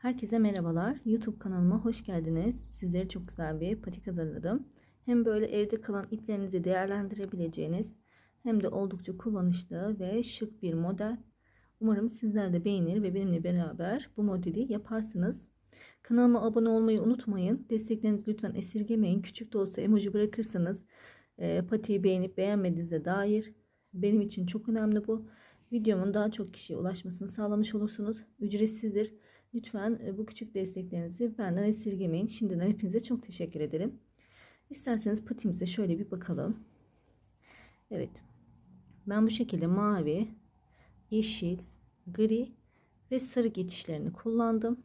Herkese merhabalar. YouTube kanalıma hoş geldiniz. Sizlere çok güzel bir patik hazırladım. Hem böyle evde kalan iplerinizi değerlendirebileceğiniz hem de oldukça kullanışlı ve şık bir model. Umarım sizler de beğenir ve benimle beraber bu modeli yaparsınız. Kanalıma abone olmayı unutmayın. Desteklerinizi lütfen esirgemeyin. Küçük de olsa emoji bırakırsanız e, patiği beğenip beğenmediğinize dair benim için çok önemli bu. Videomun daha çok kişiye ulaşmasını sağlamış olursunuz. Ücretsizdir. Lütfen e, bu küçük desteklerinizi benden esirgemeyin. Şimdiden hepinize çok teşekkür ederim. İsterseniz patimize şöyle bir bakalım. Evet. Ben bu şekilde mavi, yeşil, gri ve sarı geçişlerini kullandım.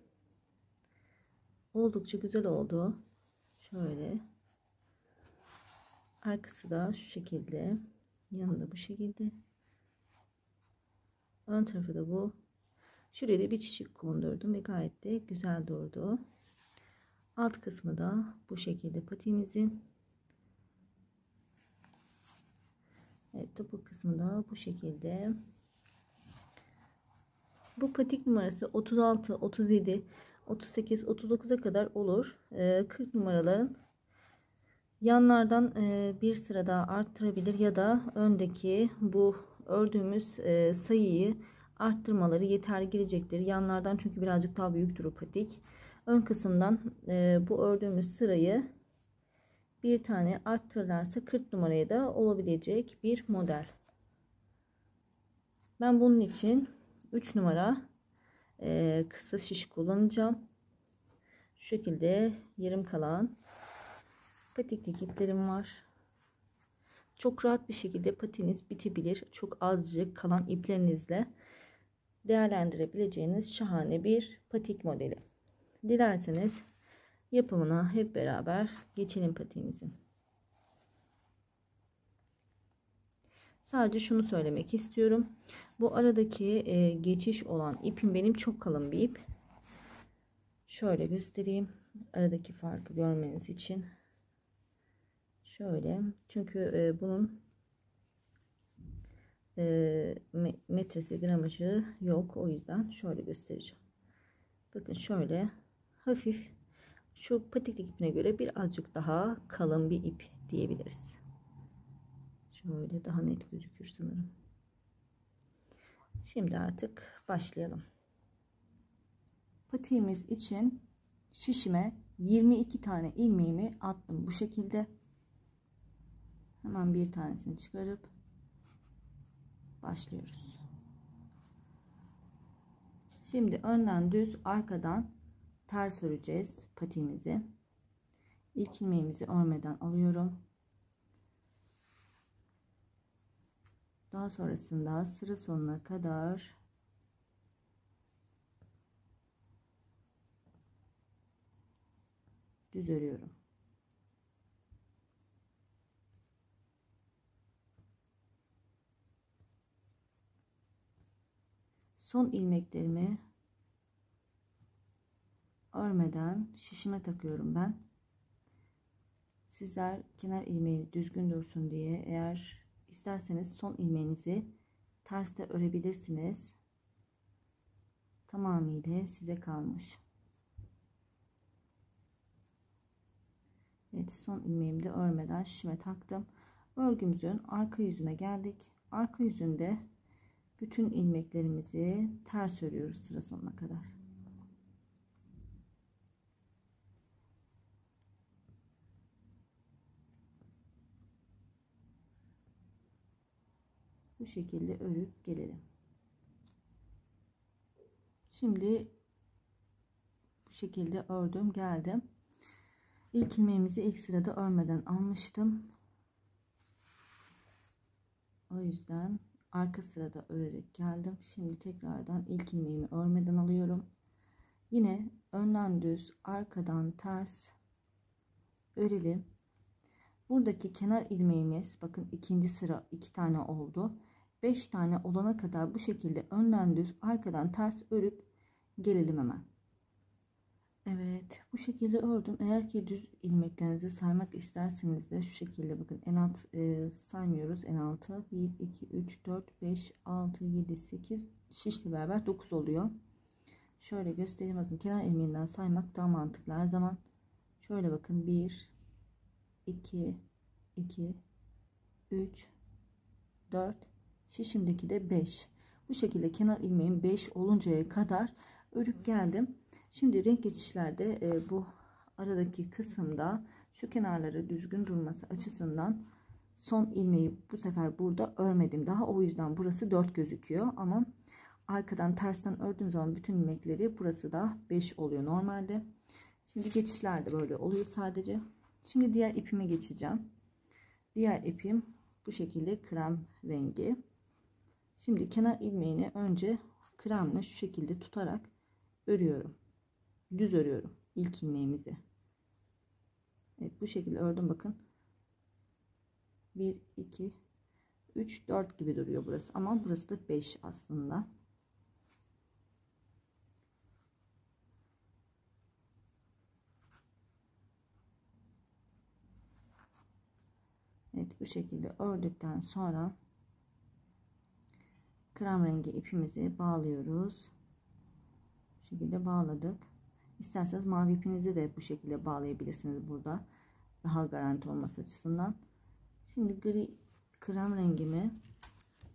Oldukça güzel oldu. Şöyle. Arkası da şu şekilde. Yanında bu şekilde. Ön tarafı da bu. Şuraya da bir çiçek kondurdum ve gayet de güzel durdu. Alt kısmı da bu şekilde patiğimizin. Evet topu kısmı da bu şekilde. Bu patik numarası 36, 37, 38, 39'a kadar olur. 40 numaraların yanlardan bir sıra daha arttırabilir ya da öndeki bu ördüğümüz sayıyı arttırmaları yeterli gelecektir. Yanlardan çünkü birazcık daha büyüktür o patik. Ön kısımdan bu ördüğümüz sırayı bir tane arttırırlarsa 40 numaraya da olabilecek bir model. Ben bunun için 3 numara e, kısa şiş kullanacağım. Şu şekilde yarım kalan patik iplerim var. Çok rahat bir şekilde patiniz bitebilir. Çok azıcık kalan iplerinizle değerlendirebileceğiniz şahane bir patik modeli. Dilerseniz yapımına hep beraber geçelim patiğimizin. Sadece şunu söylemek istiyorum. Bu aradaki e, geçiş olan ipim benim çok kalın bir ip. Şöyle göstereyim. Aradaki farkı görmeniz için. Şöyle. Çünkü e, bunun e, metresi gramajı yok. O yüzden şöyle göstereceğim. Bakın şöyle hafif şu patiklik ipine göre birazcık daha kalın bir ip diyebiliriz. Şöyle daha net gözükür sanırım. Şimdi artık başlayalım. Patiğimiz için şişime 22 tane ilmeğimi attım bu şekilde. Hemen bir tanesini çıkarıp başlıyoruz. Şimdi önden düz arkadan ters öreceğiz patiğimizi. İlk ilmeğimizi örmeden alıyorum. Daha sonrasında sıra sonuna kadar düz örüyorum. Son ilmeklerimi örmeden şişime takıyorum ben. Sizler kenar ilmeği düzgün dursun diye eğer isterseniz son ilmeğinizi terste örebilirsiniz. Tamamıyla size kalmış. Evet son ilmeğimi de örmeden şişime taktım. Örgümüzün arka yüzüne geldik. Arka yüzünde bütün ilmeklerimizi ters örüyoruz sıra sonuna kadar. bu şekilde örüp gelelim. Şimdi bu şekilde ördüm geldim. İlk ilmeğimizi ilk sırada örmeden almıştım. O yüzden arka sırada örerek geldim. Şimdi tekrardan ilk ilmeğimi örmeden alıyorum. Yine önden düz, arkadan ters örelim. Buradaki kenar ilmeğimiz bakın ikinci sıra iki tane oldu. 5 tane olana kadar bu şekilde önden düz arkadan ters örüp gelelim hemen. Evet bu şekilde ördüm. Eğer ki düz ilmeklerinizi saymak isterseniz de şu şekilde bakın en alt e, saymıyoruz. En altı 1, 2, 3, 4, 5, 6, 7, 8 şişle beraber 9 oluyor. şöyle göstereyim bakın kenar ilmeğinden saymak daha mantıklı her zaman. Şöyle bakın 1 2 2 3 4 şişimdeki de 5 bu şekilde kenar ilmeğim 5 oluncaya kadar örüp geldim şimdi renk geçişlerde e, bu aradaki kısımda şu kenarları düzgün durması açısından son ilmeği bu sefer burada örmedim. Daha o yüzden burası 4 gözüküyor ama arkadan tersten ördüğüm zaman bütün ilmekleri burası da 5 oluyor normalde. Şimdi geçişlerde böyle oluyor sadece. Şimdi diğer ipime geçeceğim. Diğer ipim bu şekilde krem rengi. Şimdi kenar ilmeğini önce kremle şu şekilde tutarak örüyorum düz örüyorum ilk ilmeğimizi Evet bu şekilde ördüm bakın 1 2 3 4 gibi duruyor burası ama burası da 5 aslında Evet bu şekilde ördükten sonra krem rengi ipimizi bağlıyoruz. Bu şekilde bağladık. İsterseniz mavi ipinizi de bu şekilde bağlayabilirsiniz burada. Daha garanti olması açısından. Şimdi gri krem rengimi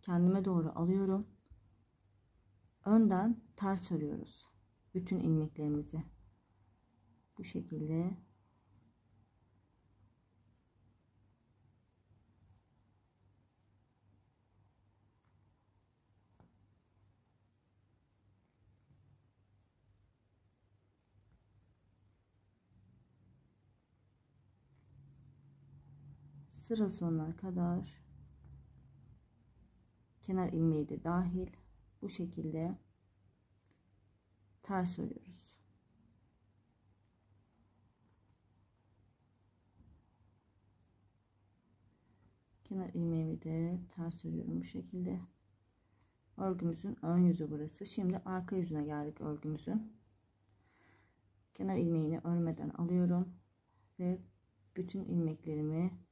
kendime doğru alıyorum. Önden ters örüyoruz. Bütün ilmeklerimizi. Bu şekilde sıra sonuna kadar kenar ilmeği de dahil bu şekilde ters örüyoruz. Kenar ilmeğimi de ters örüyorum bu şekilde. Örgümüzün ön yüzü burası. Şimdi arka yüzüne geldik örgümüzün. Kenar ilmeğini örmeden alıyorum ve bütün ilmeklerimi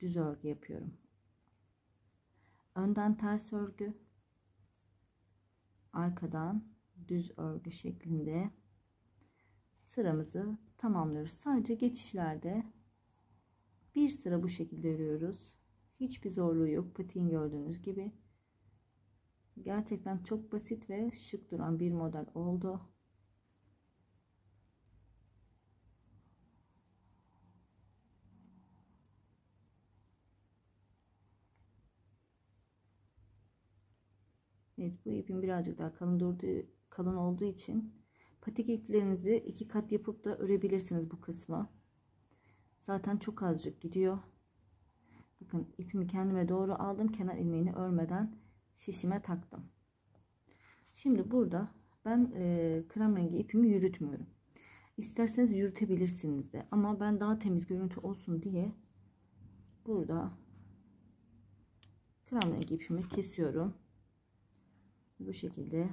düz örgü yapıyorum. Önden ters örgü, arkadan düz örgü şeklinde sıramızı tamamlıyoruz. Sadece geçişlerde bir sıra bu şekilde örüyoruz. Hiçbir zorluğu yok. Patiğin gördüğünüz gibi. Gerçekten çok basit ve şık duran bir model oldu. Evet bu ipin birazcık daha kalın durduğu kalın olduğu için patik iplerinizi iki kat yapıp da örebilirsiniz bu kısmı. Zaten çok azıcık gidiyor. Bakın ipimi kendime doğru aldım. Kenar ilmeğini örmeden şişime taktım. Şimdi burada ben e, krem rengi ipimi yürütmüyorum. İsterseniz yürütebilirsiniz de. Ama ben daha temiz görüntü olsun diye burada krem rengi ipimi kesiyorum bu şekilde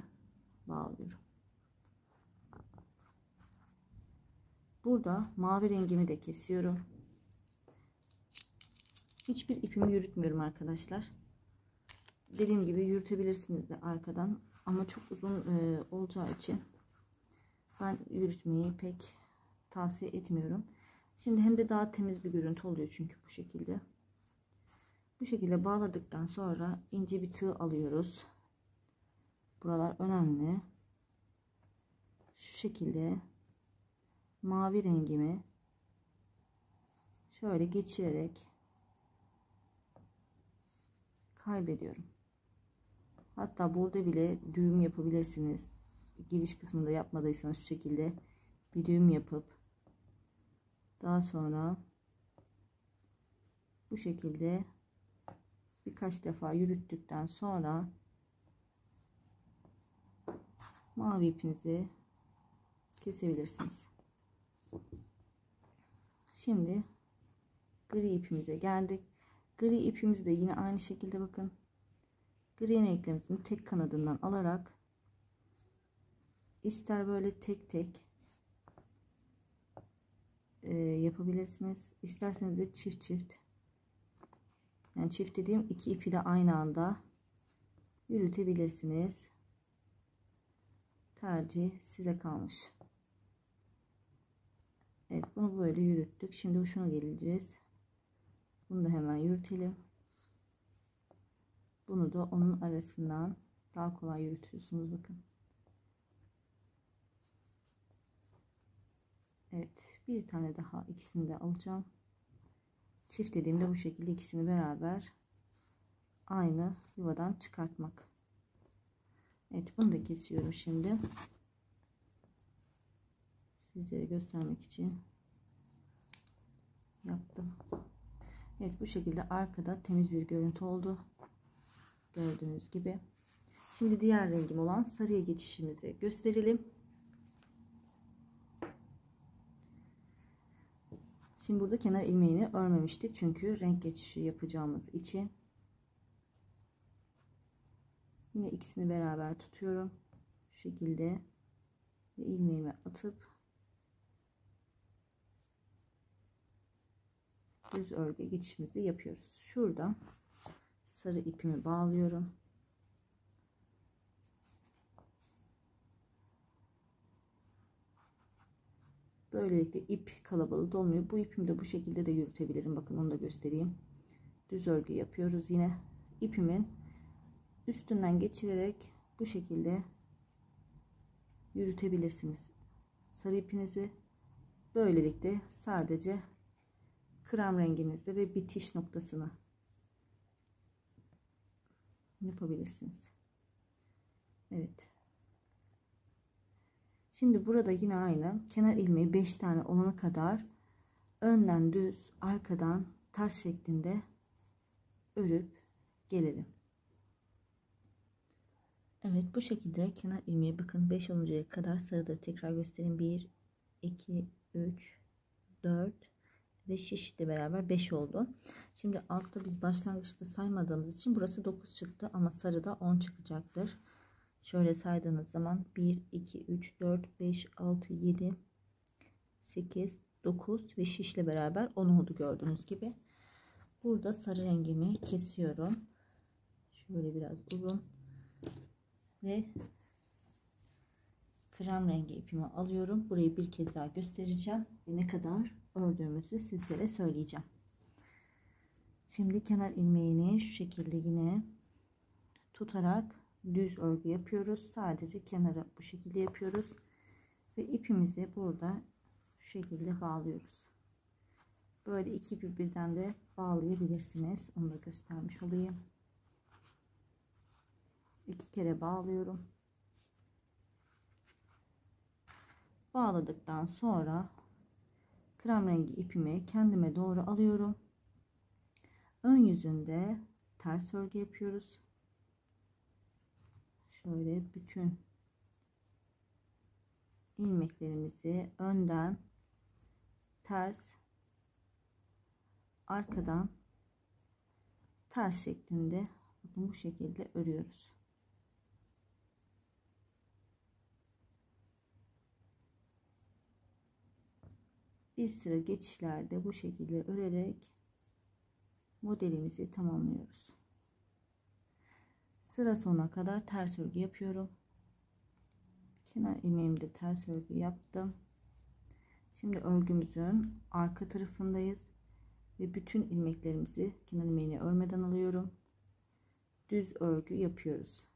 bağlıyorum. Burada mavi rengimi de kesiyorum. Hiçbir ipimi yürütmüyorum arkadaşlar. Dediğim gibi yürütebilirsiniz de arkadan ama çok uzun e, olacağı için ben yürütmeyi pek tavsiye etmiyorum. Şimdi hem de daha temiz bir görüntü oluyor çünkü bu şekilde. Bu şekilde bağladıktan sonra ince bir tığ alıyoruz. Buralar önemli. Şu şekilde mavi rengimi şöyle geçirerek kaybediyorum. Hatta burada bile düğüm yapabilirsiniz. Giriş kısmında yapmadıysanız şu şekilde bir düğüm yapıp daha sonra bu şekilde birkaç defa yürüttükten sonra mavi ipinizi kesebilirsiniz. Şimdi gri ipimize geldik. Gri ipimizi de yine aynı şekilde bakın. Gri renklerimizin tek kanadından alarak ister böyle tek tek e, yapabilirsiniz. İsterseniz de çift çift. Yani çift dediğim iki ipi de aynı anda yürütebilirsiniz. Tercih size kalmış. Evet bunu böyle yürüttük. Şimdi şunu geleceğiz. Bunu da hemen yürütelim. Bunu da onun arasından daha kolay yürütüyorsunuz bakın. Evet bir tane daha ikisini de alacağım. Çift dediğimde bu şekilde ikisini beraber aynı yuvadan çıkartmak. Evet bunu da kesiyorum şimdi. Sizlere göstermek için yaptım. Evet bu şekilde arkada temiz bir görüntü oldu. Gördüğünüz gibi. Şimdi diğer rengim olan sarıya geçişimizi gösterelim. Şimdi burada kenar ilmeğini örmemiştik. Çünkü renk geçişi yapacağımız için. Yine ikisini beraber tutuyorum. Şu şekilde ve ilmeğimi atıp düz örgü geçişimizi yapıyoruz. Şurada sarı ipimi bağlıyorum. Böylelikle ip kalabalık olmuyor. Bu ipimi de bu şekilde de yürütebilirim. Bakın onu da göstereyim. Düz örgü yapıyoruz yine. ipimin üstünden geçirerek bu şekilde yürütebilirsiniz. Sarı ipinizi böylelikle sadece krem renginizde ve bitiş noktasını yapabilirsiniz. Evet. Şimdi burada yine aynı kenar ilmeği 5 tane olana kadar önden düz arkadan ters şeklinde örüp gelelim. Evet bu şekilde kenar ilmeği bakın 5 oluncaya kadar sarıdır. Tekrar göstereyim. 1 2 3 4 ve şişle beraber 5 oldu. Şimdi altta biz başlangıçta saymadığımız için burası 9 çıktı ama sarıda 10 çıkacaktır. Şöyle saydığınız zaman 1, 2, 3, 4, 5, 6, 7, 8, 9 ve şişle beraber 10 oldu gördüğünüz gibi. Burada sarı rengimi kesiyorum. Şöyle biraz uzun ve krem rengi ipimi alıyorum. Burayı bir kez daha göstereceğim ve ne kadar ördüğümüzü sizlere söyleyeceğim. Şimdi kenar ilmeğini şu şekilde yine tutarak düz örgü yapıyoruz. Sadece kenara bu şekilde yapıyoruz. Ve ipimizi burada şu şekilde bağlıyoruz. Böyle iki ipi birden de bağlayabilirsiniz. Onu da göstermiş olayım. İki kere bağlıyorum. Bağladıktan sonra krem rengi ipimi kendime doğru alıyorum. Ön yüzünde ters örgü yapıyoruz şöyle bütün ilmeklerimizi önden ters arkadan ters şeklinde bu şekilde örüyoruz. Bir sıra geçişlerde bu şekilde örerek modelimizi tamamlıyoruz. Sıra sonuna kadar ters örgü yapıyorum. Kenar ilmeğimde ters örgü yaptım. Şimdi örgümüzün arka tarafındayız ve bütün ilmeklerimizi kenar ilmeğini örmeden alıyorum. Düz örgü yapıyoruz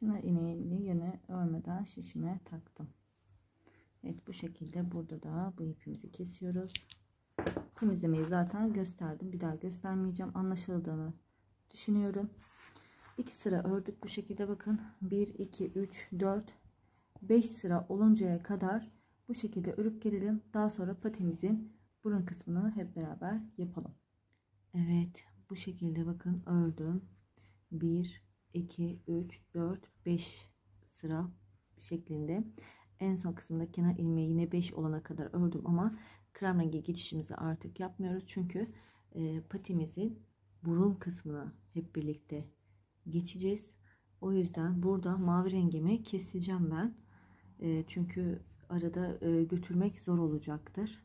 kenar ilmeğini yine örmeden şişime taktım Evet bu şekilde burada da bu ipimizi kesiyoruz temizlemeyi zaten gösterdim. Bir daha göstermeyeceğim. Anlaşıldığını düşünüyorum. 2 sıra ördük bu şekilde bakın. 1, 2, 3, 4, 5 sıra oluncaya kadar bu şekilde örüp gelelim. Daha sonra patimizin burun kısmını hep beraber yapalım. Evet bu şekilde bakın ördüm. 1, 2, 3, 4, 5 sıra şeklinde. En son kısımda kenar ilmeği yine 5 olana kadar ördüm ama krem rengi geçişimizi artık yapmıyoruz. Çünkü e, patimizin burun kısmına hep birlikte geçeceğiz. O yüzden burada mavi rengimi keseceğim ben. E, çünkü arada e, götürmek zor olacaktır.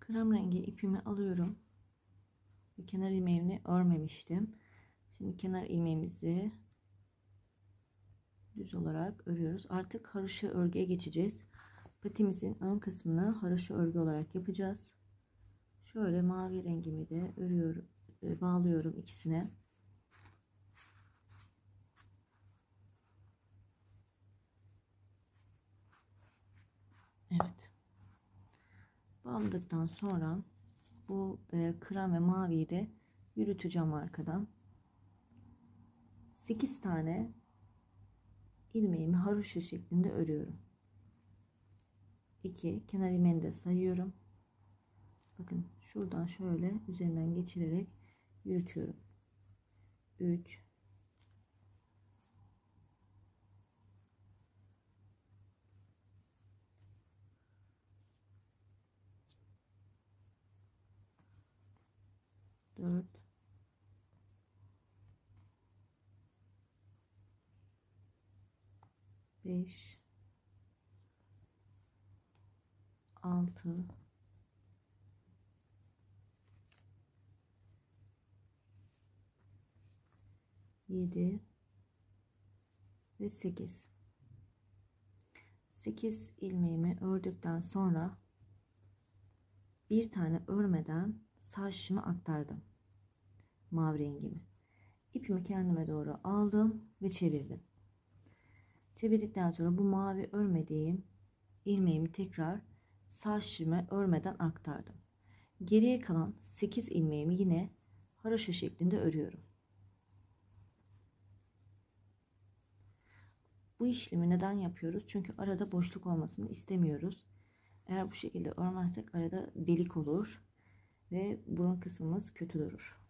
Krem rengi ipimi alıyorum. Kenar ilmeğini örmemiştim. Şimdi kenar ilmeğimizi düz olarak örüyoruz. Artık haroşa örgüye geçeceğiz. Patimizin ön kısmını haroşa örgü olarak yapacağız. Şöyle mavi rengimi de örüyorum, e, bağlıyorum ikisine. Evet. Bağladıktan sonra bu e, krem ve maviyi de yürüteceğim arkadan. 8 tane ilmeğimi haroşa şeklinde örüyorum. 2 kenar ilmeğini de sayıyorum. Bakın şuradan şöyle üzerinden geçirerek yürütüyorum. 3 4 5 6 7 ve 8 8 ilmeğimi ördükten sonra bir tane örmeden şişimi aktardım. Mavi rengimi. İpimi kendime doğru aldım ve çevirdim çevirdikten sonra bu mavi örmediğim ilmeğimi tekrar şişime örmeden aktardım geriye kalan 8 ilmeğimi yine haroşa şeklinde örüyorum Bu işlemi neden yapıyoruz? Çünkü arada boşluk olmasını istemiyoruz. Eğer bu şekilde örmezsek arada delik olur ve burun kısmımız kötü durur.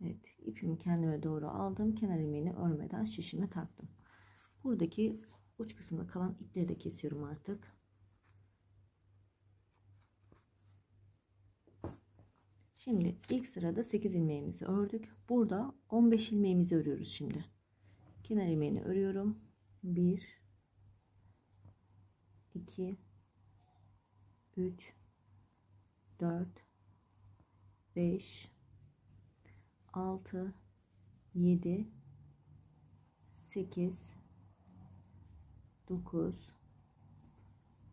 Evet, ipimi kendime doğru aldım. Kenar ilmeğini örmeden şişime taktım. Buradaki uç kısımda kalan ipleri de kesiyorum artık. Şimdi ilk sırada 8 ilmeğimizi ördük. Burada 15 ilmeğimizi örüyoruz şimdi kenar ilmeğini örüyorum 1 2 3 4 5 6 7 8 9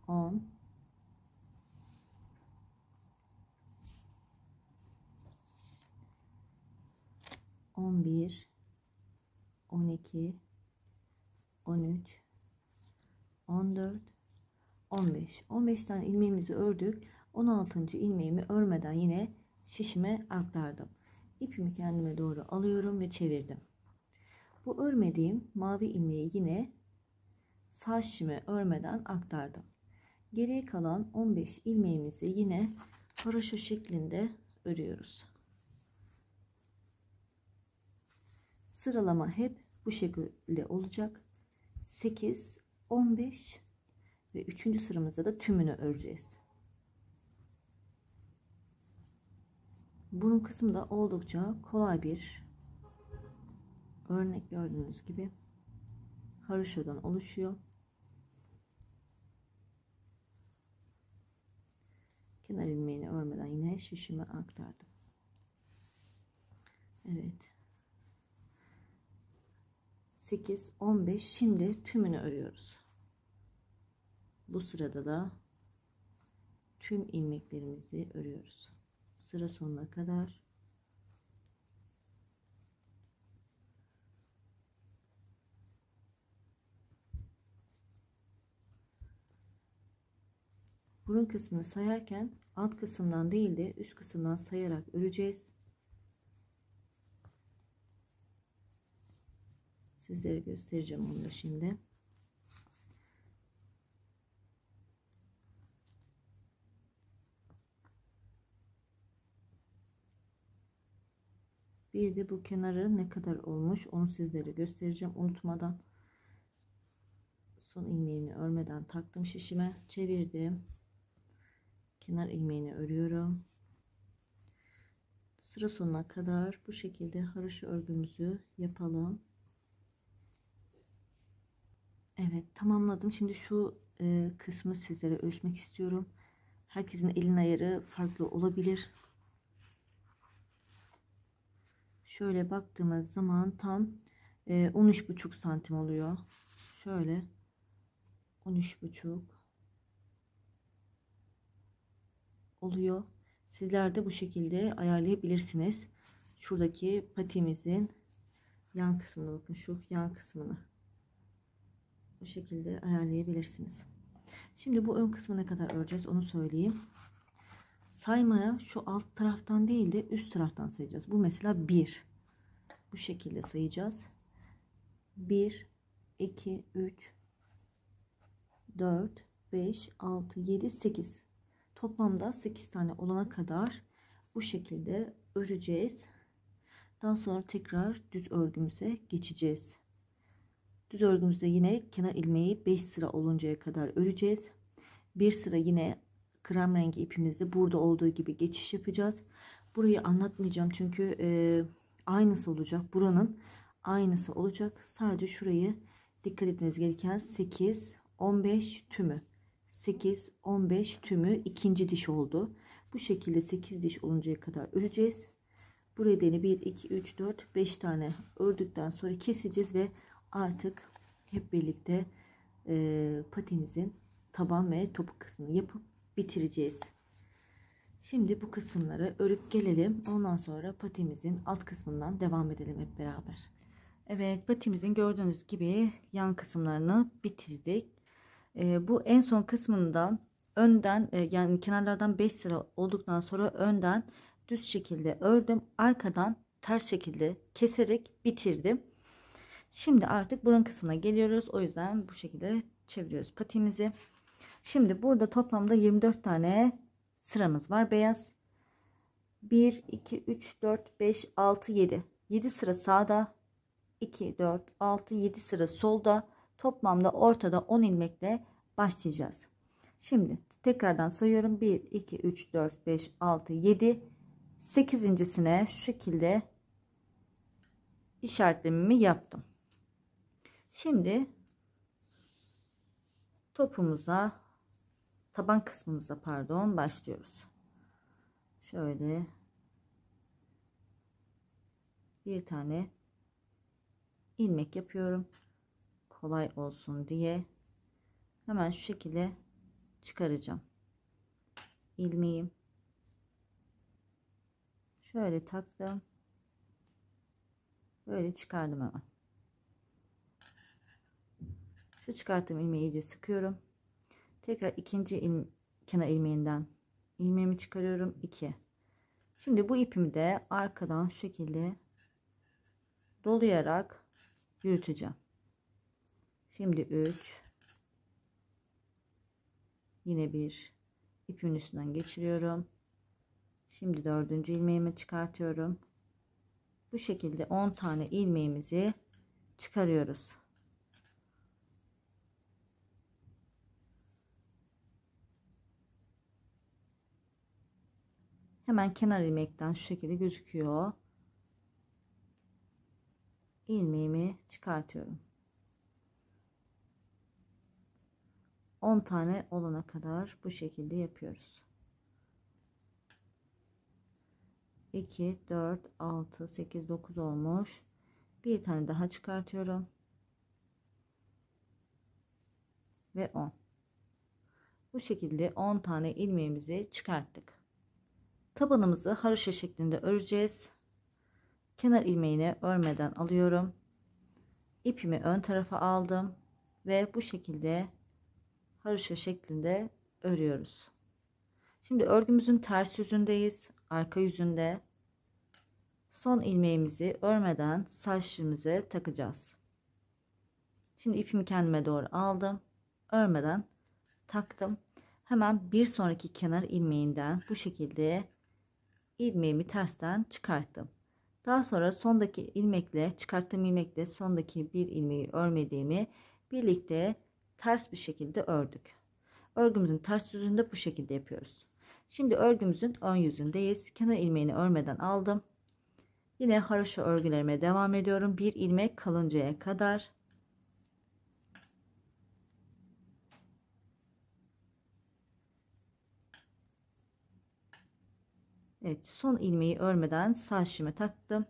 10 11 12 13 14 15 15 tane ilmeğimizi ördük. 16. ilmeğimi örmeden yine şişime aktardım. İpimi kendime doğru alıyorum ve çevirdim. Bu örmediğim mavi ilmeği yine sağ şişime örmeden aktardım geriye kalan 15 ilmeğimizi yine haroşa şeklinde örüyoruz Sıralama hep bu şekilde olacak. 8, 15 ve 3. sıramızda da tümünü öreceğiz. Burun kısmı da oldukça kolay bir örnek gördüğünüz gibi haroşadan oluşuyor. Kenar ilmeğini örmeden yine şişime aktardım. Evet. 8 15 şimdi tümünü örüyoruz bu sırada da tüm ilmeklerimizi örüyoruz sıra sonuna kadar burun kısmını sayarken alt kısımdan değil de üst kısımdan sayarak öreceğiz Sizlere göstereceğim onu şimdi. Bir de bu kenarı ne kadar olmuş onu sizlere göstereceğim unutmadan. Son ilmeğini örmeden taktım şişime çevirdim. Kenar ilmeğini örüyorum. Sıra sonuna kadar bu şekilde haroşa örgümüzü yapalım. Evet tamamladım. Şimdi şu e, kısmı sizlere ölçmek istiyorum. Herkesin elin ayarı farklı olabilir. şöyle baktığımız zaman tam e, 13,5 santim oluyor. Şöyle 13,5 oluyor. Sizler de bu şekilde ayarlayabilirsiniz. Şuradaki patimizin yan kısmını bakın şu yan kısmını bu şekilde ayarlayabilirsiniz. Şimdi bu ön kısmı ne kadar öreceğiz onu söyleyeyim. Saymaya şu alt taraftan değil de üst taraftan sayacağız. Bu mesela 1. Bu şekilde sayacağız. 1 2 3 4 5 6 7 8 toplamda 8 tane olana kadar bu şekilde öreceğiz. Daha sonra tekrar düz örgümüze geçeceğiz. Düz örgümüzde yine kenar ilmeği 5 sıra oluncaya kadar öreceğiz. Bir sıra yine krem rengi ipimizde burada olduğu gibi geçiş yapacağız. Burayı anlatmayacağım çünkü e, aynısı olacak. Buranın aynısı olacak. Sadece şurayı dikkat etmeniz gereken 8, 15 tümü. 8, 15 tümü ikinci diş oldu. Bu şekilde 8 diş oluncaya kadar öreceğiz. Buraya da 1, 2, 3, 4, 5 tane ördükten sonra keseceğiz ve artık hep birlikte e, patimizin taban ve topuk kısmını yapıp bitireceğiz. Şimdi bu kısımları örüp gelelim. Ondan sonra patimizin alt kısmından devam edelim hep beraber. Evet patimizin gördüğünüz gibi yan kısımlarını bitirdik. E, bu en son kısmından önden e, yani kenarlardan 5 sıra olduktan sonra önden düz şekilde ördüm. Arkadan ters şekilde keserek bitirdim. Şimdi artık burun kısmına geliyoruz. O yüzden bu şekilde çeviriyoruz patimizi. Şimdi burada toplamda 24 tane sıramız var. Beyaz 1, 2, 3, 4, 5, 6, 7. 7 sıra sağda. 2, 4, 6, 7 sıra solda. Toplamda ortada 10 ilmekle başlayacağız. Şimdi tekrardan sayıyorum. 1, 2, 3, 4, 5, 6, 7. 8.sine şu şekilde işaretlememi yaptım. Şimdi topumuza taban kısmımıza pardon başlıyoruz. Şöyle bir tane ilmek yapıyorum. Kolay olsun diye hemen şu şekilde çıkaracağım. ilmeğim şöyle taktım. Böyle çıkardım hemen. Şu çıkarttığım ilmeği iyice sıkıyorum. Tekrar ikinci il, kenar ilmeğinden ilmeğimi çıkarıyorum. 2. Şimdi bu ipimi de arkadan şu şekilde dolayarak yürüteceğim. Şimdi 3 yine bir ipimin üstünden geçiriyorum. Şimdi dördüncü ilmeğimi çıkartıyorum. Bu şekilde 10 tane ilmeğimizi çıkarıyoruz. Hemen kenar ilmekten şu şekilde gözüküyor. ilmeğimi çıkartıyorum. 10 tane olana kadar bu şekilde yapıyoruz. 2 4 6 8 9 olmuş. Bir tane daha çıkartıyorum. Ve 10. Bu şekilde 10 tane ilmeğimizi çıkarttık tabanımızı haroşa şeklinde öreceğiz kenar ilmeğini örmeden alıyorum ipimi ön tarafa aldım ve bu şekilde haroşa şeklinde örüyoruz. Şimdi örgümüzün ters yüzündeyiz arka yüzünde. Son ilmeğimizi örmeden saçımıza takacağız. Şimdi ipimi kendime doğru aldım örmeden taktım. Hemen bir sonraki kenar ilmeğinden bu şekilde ilmeğimi tersten çıkarttım. Daha sonra sondaki ilmekle çıkarttığım ilmekle sondaki bir ilmeği örmediğimi birlikte ters bir şekilde ördük. Örgümüzün ters yüzünde bu şekilde yapıyoruz. Şimdi örgümüzün ön yüzündeyiz. Kenar ilmeğini örmeden aldım. Yine haroşa örgülerime devam ediyorum. Bir ilmek kalıncaya kadar Evet son ilmeği örmeden sağ şişime taktım.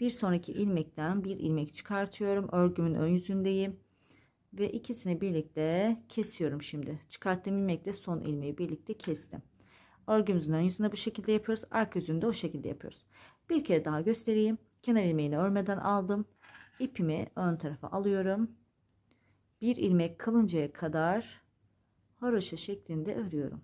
Bir sonraki ilmekten bir ilmek çıkartıyorum. Örgümün ön yüzündeyim. Ve ikisini birlikte kesiyorum şimdi. Çıkarttığım ilmekle son ilmeği birlikte kestim. Örgümüzün ön yüzünde bu şekilde yapıyoruz. Arka yüzünde o şekilde yapıyoruz. Bir kere daha göstereyim. Kenar ilmeğini örmeden aldım. İpimi ön tarafa alıyorum. Bir ilmek kalıncaya kadar haroşa şeklinde örüyorum.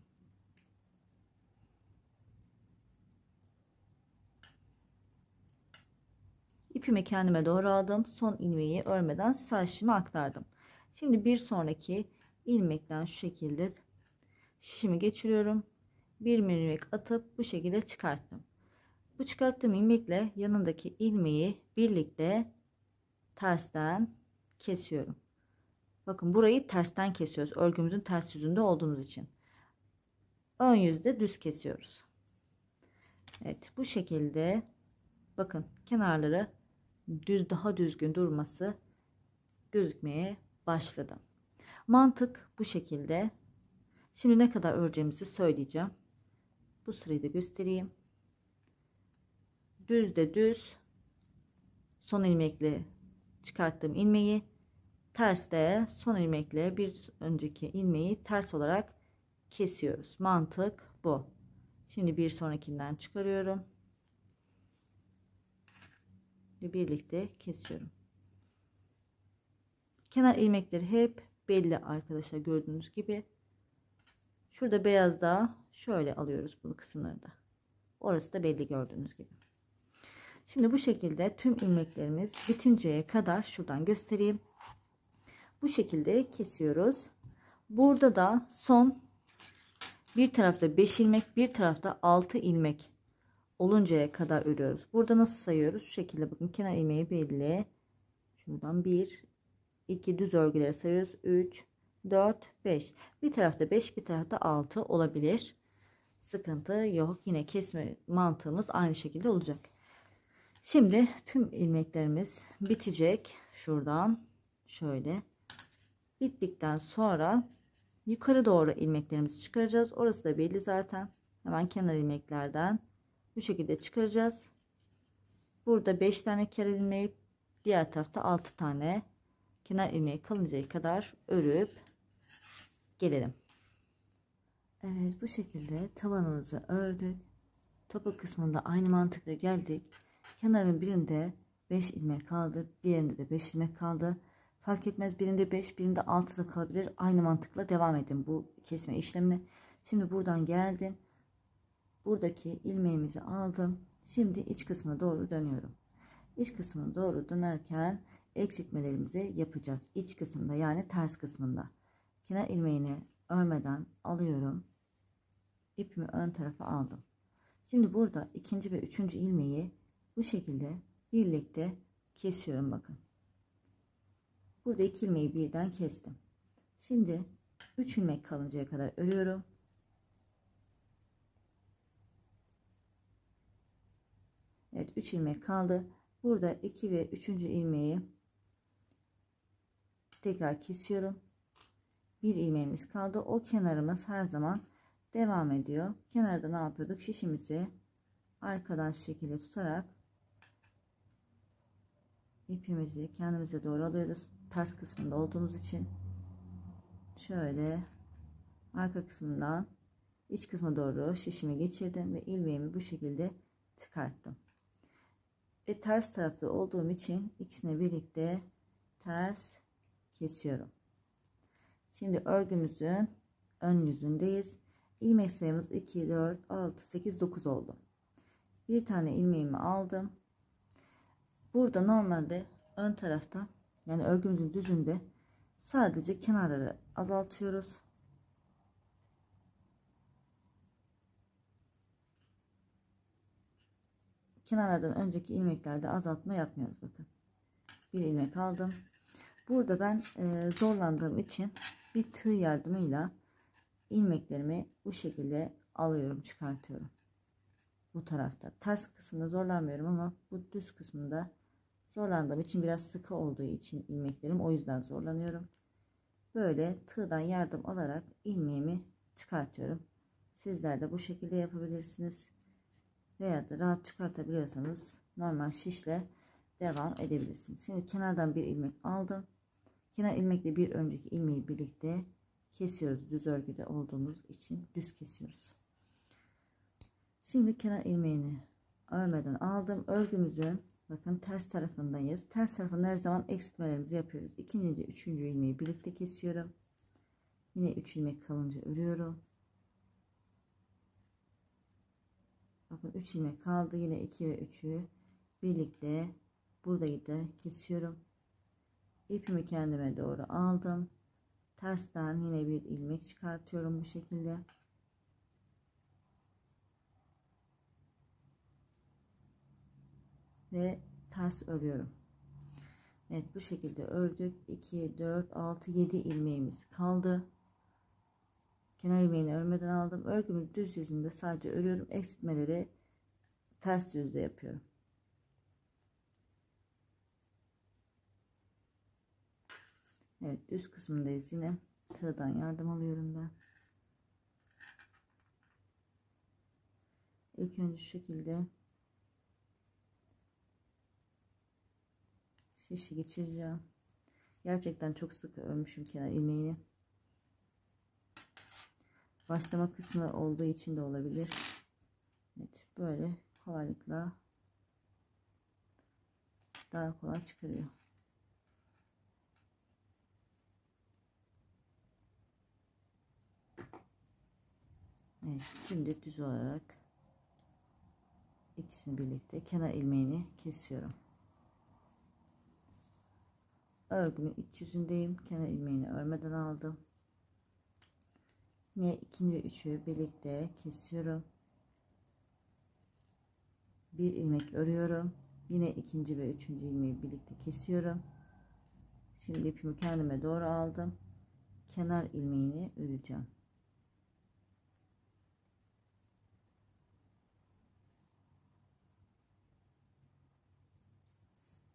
İpimi kendime doğru aldım. Son ilmeği örmeden sağ aktardım. Şimdi bir sonraki ilmekten şu şekilde şişimi geçiriyorum. Bir ilmek atıp bu şekilde çıkarttım. Bu çıkarttığım ilmekle yanındaki ilmeği birlikte tersten kesiyorum. Bakın burayı tersten kesiyoruz. Örgümüzün ters yüzünde olduğumuz için. Ön yüzde düz kesiyoruz. Evet bu şekilde bakın kenarları düz daha düzgün durması gözükmeye başladı. Mantık bu şekilde. Şimdi ne kadar öreceğimizi söyleyeceğim. Bu sırayı da göstereyim. Düz de düz son ilmekle çıkarttığım ilmeği ters de son ilmekle bir önceki ilmeği ters olarak kesiyoruz. Mantık bu. Şimdi bir sonrakinden çıkarıyorum. Ve birlikte kesiyorum. Kenar ilmekleri hep belli arkadaşlar gördüğünüz gibi. Şurada beyaz da şöyle alıyoruz bunu kısımları da. Orası da belli gördüğünüz gibi. Şimdi bu şekilde tüm ilmeklerimiz bitinceye kadar şuradan göstereyim. Bu şekilde kesiyoruz. Burada da son bir tarafta 5 ilmek bir tarafta 6 ilmek oluncaya kadar örüyoruz. Burada nasıl sayıyoruz? Şu şekilde bakın kenar ilmeği belli. Şuradan 1 2 düz örgüleri sayıyoruz. 3 4 5 bir tarafta 5 bir tarafta 6 olabilir. Sıkıntı yok. Yine kesme mantığımız aynı şekilde olacak. Şimdi tüm ilmeklerimiz bitecek. Şuradan şöyle bittikten sonra yukarı doğru ilmeklerimizi çıkaracağız. Orası da belli zaten. Hemen kenar ilmeklerden bu şekilde çıkaracağız. Burada 5 tane kenar ilmeği diğer tarafta 6 tane kenar ilmeği kalıncaya kadar örüp gelelim. Evet bu şekilde tavanımızı ördük. Topa kısmında aynı mantıkla geldik. Kenarın birinde 5 ilmek kaldı. Diğerinde de 5 ilmek kaldı. Fark etmez birinde 5 birinde 6 da kalabilir. Aynı mantıkla devam edin bu kesme işlemine. Şimdi buradan geldim. Buradaki ilmeğimizi aldım. Şimdi iç kısmına doğru dönüyorum. İç kısmına doğru dönerken eksiltmelerimizi yapacağız. İç kısımda yani ters kısmında. Kenar ilmeğini örmeden alıyorum. İpimi ön tarafa aldım. Şimdi burada ikinci ve üçüncü ilmeği bu şekilde birlikte kesiyorum bakın. Burada iki ilmeği birden kestim. Şimdi 3 ilmek kalıncaya kadar örüyorum. Evet 3 ilmek kaldı. Burada 2 ve 3. ilmeği tekrar kesiyorum. Bir ilmeğimiz kaldı. O kenarımız her zaman devam ediyor. Kenarda ne yapıyorduk? Şişimizi arkadan şu şekilde tutarak ipimizi kendimize doğru alıyoruz. Ters kısmında olduğumuz için şöyle arka kısmından iç kısma doğru şişimi geçirdim ve ilmeğimi bu şekilde çıkarttım. Ve ters taraflı olduğum için ikisini birlikte ters kesiyorum. Şimdi örgümüzün ön yüzündeyiz. İlmek sayımız 2, 4, 6, 8, 9 oldu. Bir tane ilmeğimi aldım. Burada normalde ön tarafta yani örgümüzün düzünde sadece kenarları azaltıyoruz. Kenarlardan önceki ilmeklerde azaltma yapmıyoruz bakın. Bir ilmek aldım. Burada ben e, zorlandığım için bir tığ yardımıyla ilmeklerimi bu şekilde alıyorum çıkartıyorum. Bu tarafta. Ters kısmında zorlanmıyorum ama bu düz kısmında zorlandığım için biraz sıkı olduğu için ilmeklerim o yüzden zorlanıyorum. Böyle tığdan yardım alarak ilmeğimi çıkartıyorum. Sizler de bu şekilde yapabilirsiniz. Veya da rahat çıkartabiliyorsanız normal şişle devam edebilirsiniz. Şimdi kenardan bir ilmek aldım. Kenar ilmekle bir önceki ilmeği birlikte kesiyoruz. Düz örgüde olduğumuz için düz kesiyoruz. Şimdi kenar ilmeğini örmeden aldım. Örgümüzün bakın ters tarafındayız. Ters tarafında her zaman eksiltmelerimizi yapıyoruz. İkinci de üçüncü ilmeği birlikte kesiyorum. Yine 3 ilmek kalınca örüyorum. Bakın 3 ilmek kaldı. Yine 2 ve 3'ü birlikte burayı da kesiyorum. İpimi kendime doğru aldım. Tersten yine bir ilmek çıkartıyorum bu şekilde. Ve ters örüyorum. Evet bu şekilde ördük. 2, 4, 6, 7 ilmeğimiz kaldı. Kenar ilmeğini örmeden aldım. Örgümün düz yüzünde sadece örüyorum. Eksiltmeleri ters yüzde yapıyorum. Evet düz kısmındayız yine. Tığdan yardım alıyorum ben. İlk önce şu şekilde şişi geçireceğim. Gerçekten çok sık örmüşüm kenar ilmeğini. Başlama kısmı olduğu için de olabilir. Evet böyle kolaylıkla daha kolay çıkarıyor. Evet şimdi düz olarak ikisini birlikte kenar ilmeğini kesiyorum. Örgümün iç yüzündeyim. Kenar ilmeğini örmeden aldım. Yine ikinci ve üçü birlikte kesiyorum. Bir ilmek örüyorum. Yine ikinci ve üçüncü ilmeği birlikte kesiyorum. Şimdi ipimi kendime doğru aldım. Kenar ilmeğini öreceğim.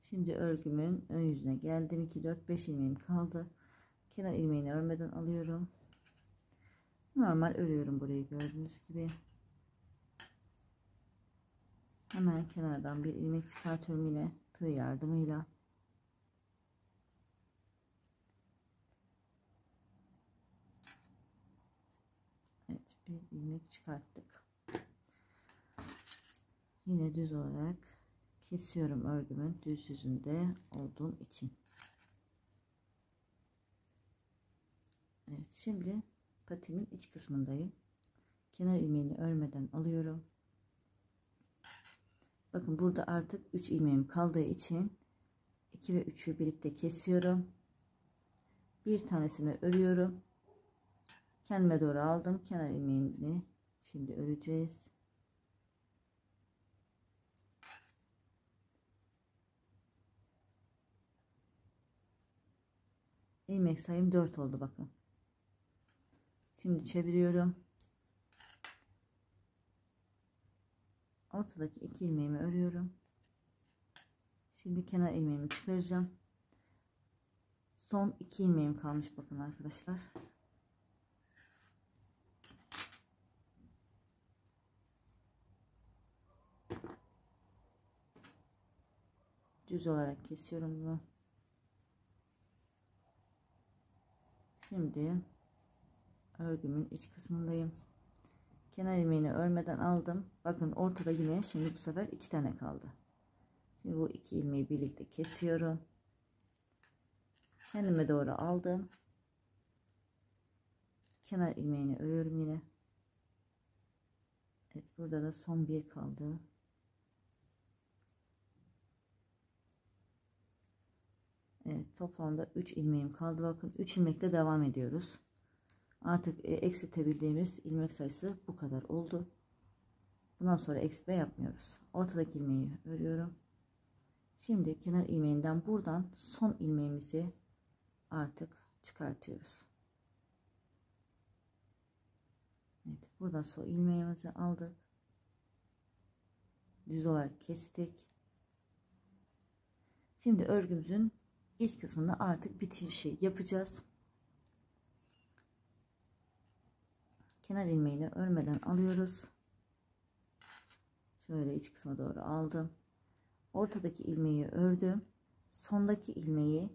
Şimdi örgümün ön yüzüne geldim. 2 4 5 ilmeğim kaldı. Kenar ilmeğini örmeden alıyorum. Normal örüyorum burayı gördüğünüz gibi. Hemen kenardan bir ilmek çıkartıyorum yine tığ yardımıyla. Evet bir ilmek çıkarttık. Yine düz olarak kesiyorum örgümün düz yüzünde olduğum için. Evet şimdi patimin iç kısmındayım. Kenar ilmeğini örmeden alıyorum. Bakın burada artık 3 ilmeğim kaldığı için 2 ve 3'ü birlikte kesiyorum. Bir tanesini örüyorum. Kendime doğru aldım. Kenar ilmeğini şimdi öreceğiz. İlmek sayım 4 oldu bakın. Şimdi çeviriyorum. Ortadaki iki ilmeğimi örüyorum. Şimdi kenar ilmeğimi çıkaracağım. Son iki ilmeğim kalmış bakın arkadaşlar. Düz olarak kesiyorum bunu. Şimdi örgümün iç kısmındayım. Kenar ilmeğini örmeden aldım. Bakın ortada yine şimdi bu sefer iki tane kaldı. Şimdi bu iki ilmeği birlikte kesiyorum. Kendime doğru aldım. Kenar ilmeğini örüyorum yine. Evet burada da son bir kaldı. Evet toplamda 3 ilmeğim kaldı. Bakın 3 ilmekle devam ediyoruz. Artık e, eksiltebildiğimiz ilmek sayısı bu kadar oldu. Bundan sonra eksiltme yapmıyoruz. Ortadaki ilmeği örüyorum. Şimdi kenar ilmeğinden buradan son ilmeğimizi artık çıkartıyoruz. Evet, burada son ilmeğimizi aldık. Düz olarak kestik. Şimdi örgümüzün iç kısmında artık bitişi yapacağız. Kenar ilmeğini örmeden alıyoruz. Şöyle iç kısma doğru aldım. ortadaki ilmeği ördüm. Sondaki ilmeği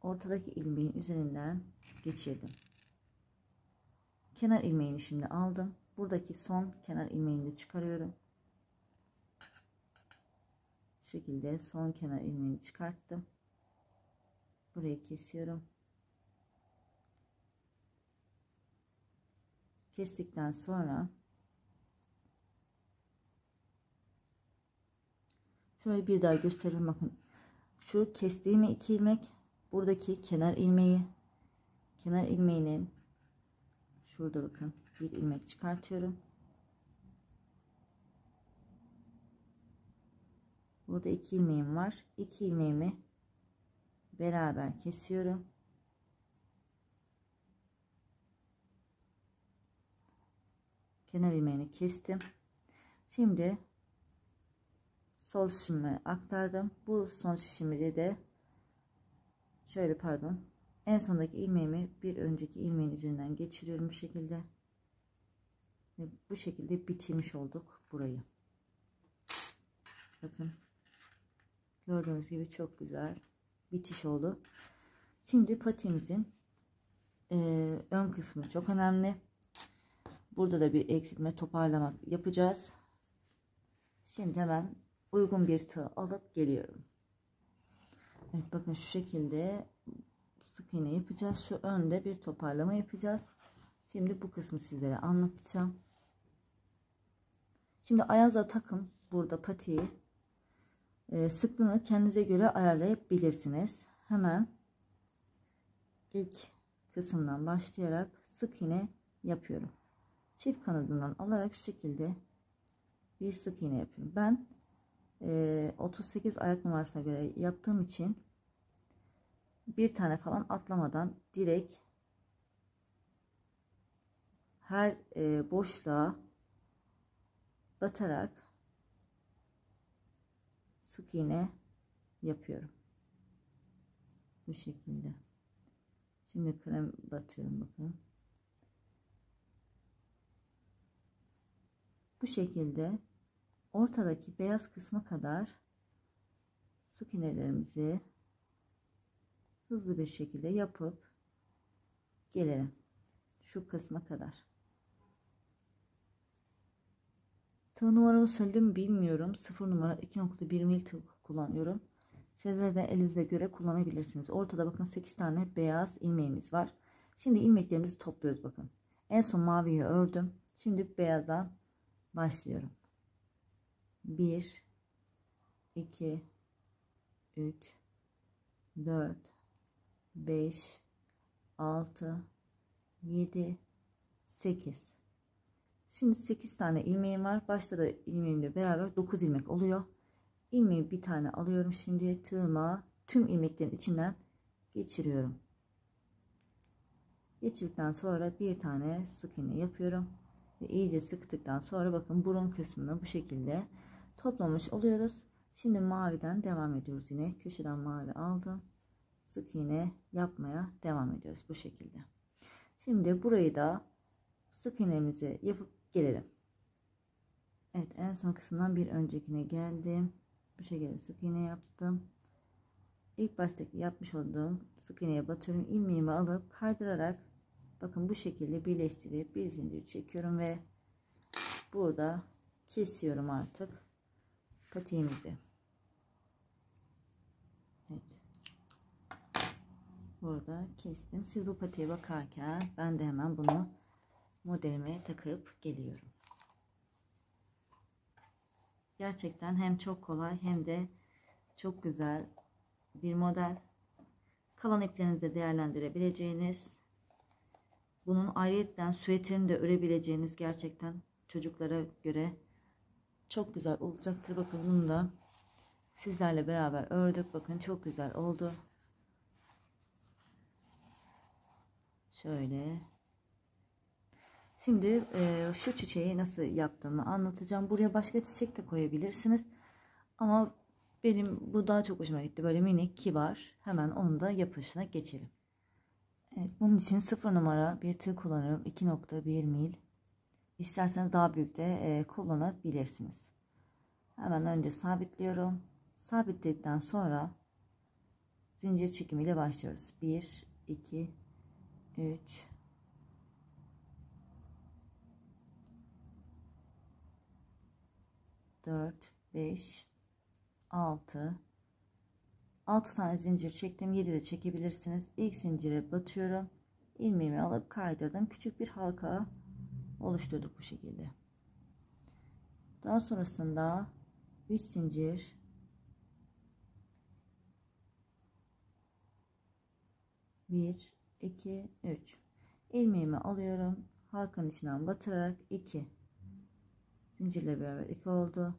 ortadaki ilmeğin üzerinden geçirdim. Kenar ilmeğini şimdi aldım. Buradaki son kenar ilmeğini de çıkarıyorum. Şu şekilde son kenar ilmeğini çıkarttım. Burayı kesiyorum. Kestikten sonra şöyle bir daha göstereyim bakın. Şu kestiğim iki ilmek buradaki kenar ilmeği kenar ilmeğinin şurada bakın bir ilmek çıkartıyorum. Burada iki ilmeğim var. İki ilmeğimi beraber kesiyorum. Kenar ilmeğini kestim. Şimdi sol şişimi aktardım. Bu son şişimi de şöyle pardon en sondaki ilmeğimi bir önceki ilmeğin üzerinden geçiriyorum bu şekilde ve bu şekilde bitirmiş olduk burayı bakın gördüğünüz gibi çok güzel bitiş oldu şimdi patimizin e, ön kısmı çok önemli burada da bir eksiltme toparlamak yapacağız şimdi hemen uygun bir tığ alıp geliyorum Evet bakın şu şekilde sık iğne yapacağız. Şu önde bir toparlama yapacağız. Şimdi bu kısmı sizlere anlatacağım. Şimdi ayaza takım burada patiyi e, sıklığını kendinize göre ayarlayabilirsiniz. Hemen ilk kısımdan başlayarak sık iğne yapıyorum. Çift kanadından alarak şu şekilde bir sık iğne yapıyorum. Ben e, 38 ayak numarasına göre yaptığım için bir tane falan atlamadan direkt her e, boşluğa batarak sık iğne yapıyorum. Bu şekilde. Şimdi krem batıyorum bakın. Bu şekilde ortadaki beyaz kısma kadar sık iğnelerimizi hızlı bir şekilde yapıp gelelim şu kısma kadar tığ numaramı söyledim bilmiyorum. 0 numara 2.1 mil tığ kullanıyorum. Sizler de elinize göre kullanabilirsiniz. Ortada bakın 8 tane beyaz ilmeğimiz var. Şimdi ilmeklerimizi topluyoruz bakın. En son maviyi ördüm. Şimdi beyazdan başlıyorum. 1 2 3 4 5 6 7 8 şimdi 8 tane ilmeğim var. Başta da ilmeğimle beraber 9 ilmek oluyor. İlmeği bir tane alıyorum şimdi. Tığıma tüm ilmeklerin içinden geçiriyorum. Geçirdikten sonra bir tane sık iğne yapıyorum. Ve iyice sıktıktan sonra bakın burun kısmını bu şekilde toplamış oluyoruz. Şimdi maviden devam ediyoruz yine. Köşeden mavi aldım. Sık iğne yapmaya devam ediyoruz bu şekilde. Şimdi burayı da sık iğnemizi yapıp gelelim. Evet en son kısımdan bir öncekine geldim. Bu şekilde sık iğne yaptım. İlk baştaki yapmış olduğum sık iğneye batıyorum. ilmeğimi alıp kaydırarak bakın bu şekilde birleştirip bir zincir çekiyorum ve burada kesiyorum artık patiğimizi. Evet burada kestim. Siz bu patiğe bakarken ben de hemen bunu modelime takıp geliyorum. Gerçekten hem çok kolay hem de çok güzel bir model. Kalan iplerinizi değerlendirebileceğiniz bunun ayrıyetten süeterini de örebileceğiniz gerçekten çocuklara göre çok güzel olacaktır. Bakın bunu da sizlerle beraber ördük. Bakın çok güzel oldu. Şöyle. Şimdi e, şu çiçeği nasıl yaptığımı anlatacağım. Buraya başka çiçek de koyabilirsiniz. Ama benim bu daha çok hoşuma gitti. Böyle minik, kibar. Hemen onu da yapışına geçelim. Evet, bunun için 0 numara bir tığ kullanıyorum. 2.1 mil. İsterseniz daha büyük de e, kullanabilirsiniz. Hemen önce sabitliyorum. Sabitledikten sonra zincir çekimiyle başlıyoruz. 1 2 3 4 5 6 6 tane zincir çektim. 7 de çekebilirsiniz. İlk zincire batıyorum. İlmeğimi alıp kaydırdım. Küçük bir halka oluşturduk bu şekilde. Daha sonrasında 3 zincir. 1 2 3 ilmeğimi alıyorum. Halkanın içinden batırarak 2 zincirle beraber 2 oldu.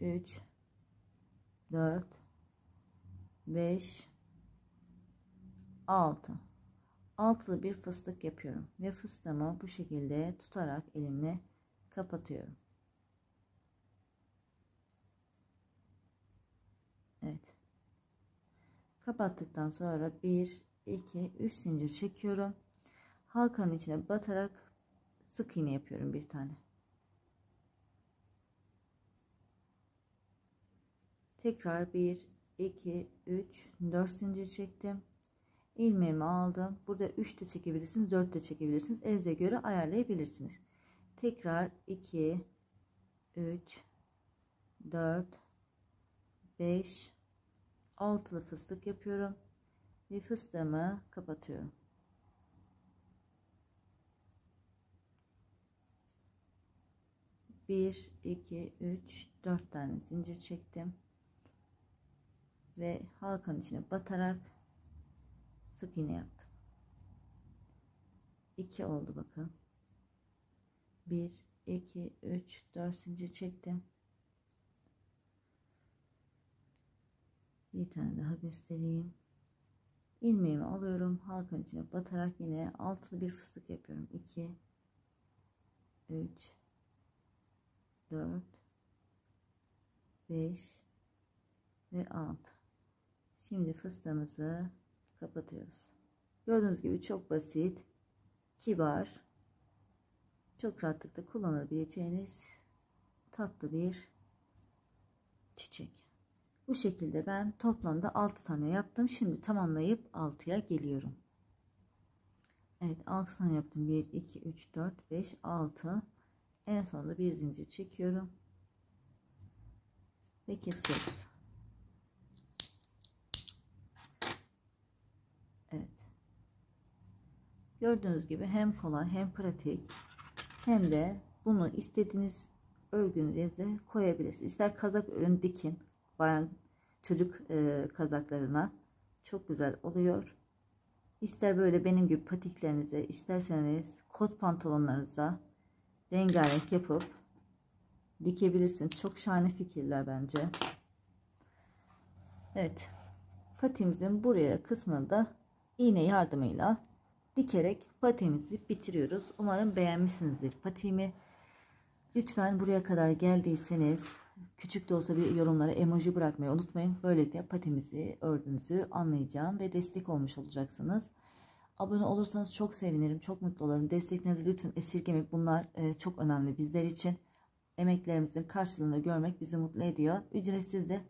3 4 5 6 altılı bir fıstık yapıyorum ve fıstığımı bu şekilde tutarak elimle kapatıyorum. Evet. Kapattıktan sonra 1 2 3 zincir çekiyorum. Halkanın içine batarak sık iğne yapıyorum bir tane tekrar 1 2 3 4 zincir çektim. İlmeğimi aldım. Burada 3 de çekebilirsiniz 4 de çekebilirsiniz. Elinize göre ayarlayabilirsiniz. Tekrar 2 3 4 5 altılı fıstık yapıyorum ve fıstığımı kapatıyorum. Bir iki üç dört tane zincir çektim ve halkanın içine batarak sık iğne yaptım. 2 oldu bakın. 1 2 3 4 zincir çektim. Bir tane daha göstereyim. ilmeğimi alıyorum. Halkanın içine batarak yine altılı bir fıstık yapıyorum. 2 3 4 5 ve 6 Şimdi fıstığımızı kapatıyoruz. Gördüğünüz gibi çok basit, kibar, çok rahatlıkla kullanabileceğiniz tatlı bir çiçek. Bu şekilde ben toplamda 6 tane yaptım. Şimdi tamamlayıp 6'ya geliyorum. Evet 6 tane yaptım. 1, 2, 3, 4, 5, 6. En sonunda bir zincir çekiyorum. Ve kesiyoruz. Gördüğünüz gibi hem kolay hem pratik hem de bunu istediğiniz örgünüze koyabilirsiniz. İster kazak örün dikin bayan çocuk e, kazaklarına çok güzel oluyor. İster böyle benim gibi patiklerinize isterseniz kot pantolonlarınıza rengarenk yapıp dikebilirsiniz. Çok şahane fikirler bence. Evet. Patimizin buraya kısmında iğne yardımıyla dikerek patiğimizi bitiriyoruz. Umarım beğenmişsinizdir patiğimi. Lütfen buraya kadar geldiyseniz küçük de olsa bir yorumlara emoji bırakmayı unutmayın. Böylelikle patimizi ördüğünüzü anlayacağım ve destek olmuş olacaksınız. Abone olursanız çok sevinirim, çok mutlu olurum. Desteklerinizi lütfen esirgemeyin. Bunlar e, çok önemli bizler için. Emeklerimizin karşılığını görmek bizi mutlu ediyor. Ücretsiz de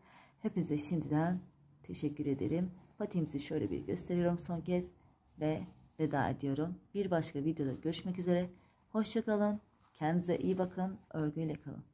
hepinize şimdiden teşekkür ederim. Patiğimizi şöyle bir gösteriyorum son kez ve veda ediyorum. Bir başka videoda görüşmek üzere. Hoşçakalın. Kendinize iyi bakın. Örgüyle kalın.